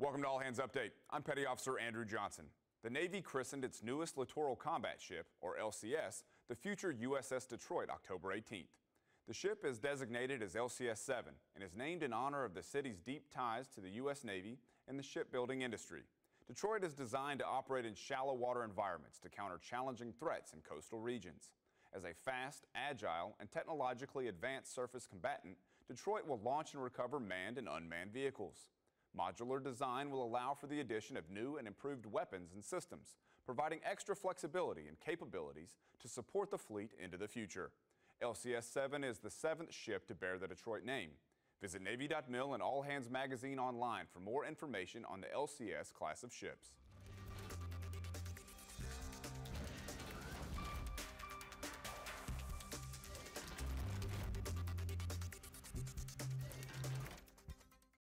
Welcome to All Hands Update. I'm Petty Officer Andrew Johnson. The Navy christened its newest littoral combat ship, or LCS, the future USS Detroit October 18th. The ship is designated as LCS 7 and is named in honor of the city's deep ties to the U.S. Navy and the shipbuilding industry. Detroit is designed to operate in shallow water environments to counter challenging threats in coastal regions. As a fast, agile, and technologically advanced surface combatant, Detroit will launch and recover manned and unmanned vehicles. Modular design will allow for the addition of new and improved weapons and systems, providing extra flexibility and capabilities to support the fleet into the future. LCS-7 is the seventh ship to bear the Detroit name. Visit Navy.mil and All Hands Magazine online for more information on the LCS class of ships.